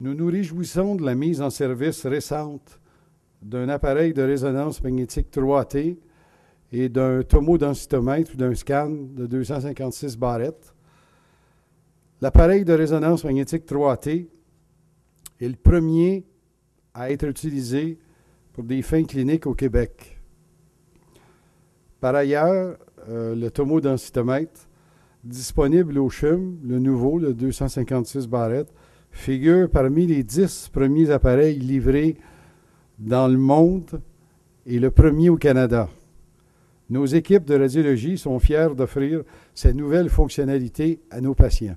Nous nous réjouissons de la mise en service récente d'un appareil de résonance magnétique 3T et d'un tomodensitomètre ou d'un scan de 256 barrettes. L'appareil de résonance magnétique 3T est le premier à être utilisé pour des fins cliniques au Québec. Par ailleurs, euh, le tomodensitomètre disponible au CHUM, le nouveau, le 256 barrettes, figure parmi les dix premiers appareils livrés dans le monde et le premier au Canada. Nos équipes de radiologie sont fières d'offrir ces nouvelles fonctionnalités à nos patients.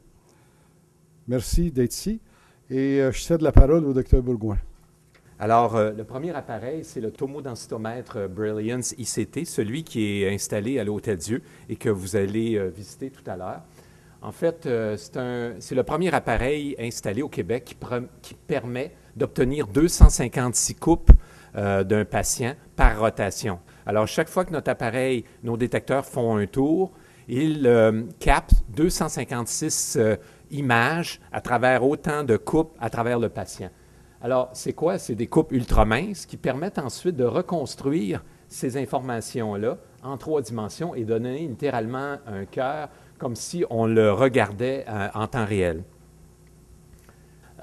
Merci d'être ici et euh, je cède la parole au docteur Bourgoin. Alors, euh, le premier appareil, c'est le tomodensitomètre Brilliance ICT, celui qui est installé à l'Hôtel Dieu et que vous allez euh, visiter tout à l'heure. En fait, euh, c'est le premier appareil installé au Québec qui, permet d'obtenir 256 coupes euh, d'un patient par rotation. Alors, chaque fois que notre appareil, nos détecteurs font un tour, ils euh, captent 256 images à travers autant de coupes à travers le patient. Alors, c'est quoi? C'est des coupes ultra minces qui permettent ensuite de reconstruire ces informations-là en trois dimensions et donner littéralement un cœur comme si on le regardait euh, en temps réel.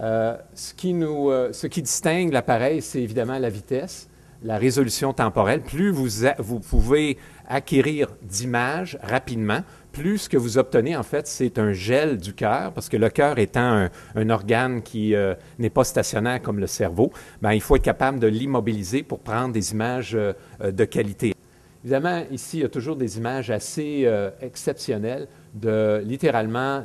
Euh, ce, qui nous, euh, ce qui distingue l'appareil, c'est évidemment la vitesse, la résolution temporelle. Plus vous, vous pouvez acquérir d'images rapidement, plus ce que vous obtenez, en fait, c'est un gel du cœur, parce que le cœur étant un, organe qui n'est pas stationnaire comme le cerveau, ben, il faut être capable de l'immobiliser pour prendre des images de qualité. Évidemment, ici, il y a toujours des images assez exceptionnelles de littéralement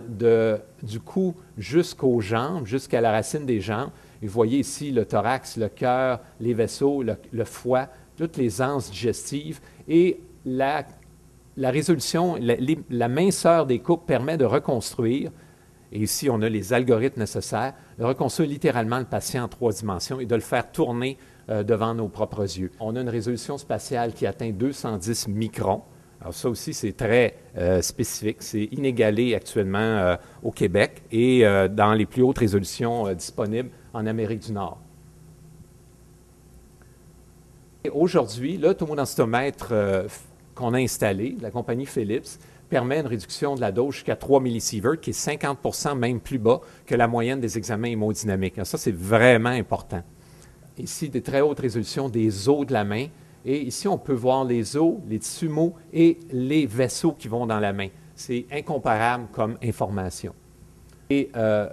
du cou jusqu'aux jambes, jusqu'à la racine des jambes. vous voyez ici le thorax, le cœur, les vaisseaux, le, foie, toutes les anses digestives. Et la, résolution, la, minceur des coupes permet de reconstruire, et ici on a les algorithmes nécessaires, de reconstruire littéralement le patient en trois dimensions et de le faire tourner euh, devant nos propres yeux. On a une résolution spatiale qui atteint 210 microns. Alors ça aussi, c'est très euh, spécifique. C'est inégalé actuellement euh, au Québec et dans les plus hautes résolutions disponibles en Amérique du Nord. Aujourd'hui, le tomodensitométre qu'on a installé, la compagnie Philips, permet une réduction de la dose jusqu'à 3 millisieverts, qui est 50% même plus bas que la moyenne des examens hémodynamiques. Alors ça, c'est vraiment important. Ici, des très hautes résolutions des os de la main, et ici, on peut voir les os, les tissus et les vaisseaux qui vont dans la main. C'est incomparable comme information. Et euh,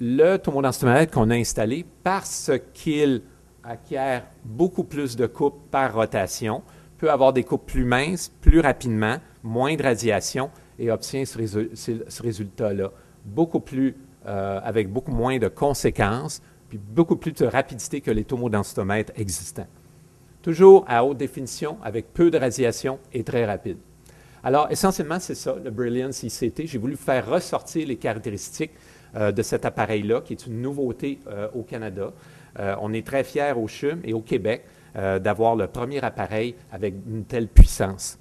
le tomodensitométre qu'on a installé, parce qu'il acquiert beaucoup plus de coupes par rotation, peut avoir des coupes plus minces, plus rapidement, moins de radiation et obtient ce, résultat-là. Beaucoup plus, euh, avec beaucoup moins de conséquences, puis beaucoup plus de rapidité que les tomodensitométres existants toujours à haute définition, avec peu de radiation et très rapide. Alors, essentiellement, c'est ça, le Brilliance ICT. J'ai voulu faire ressortir les caractéristiques euh, de cet appareil-là, qui est une nouveauté euh, au Canada. On est très fiers au CHUM et au Québec d'avoir le premier appareil avec une telle puissance.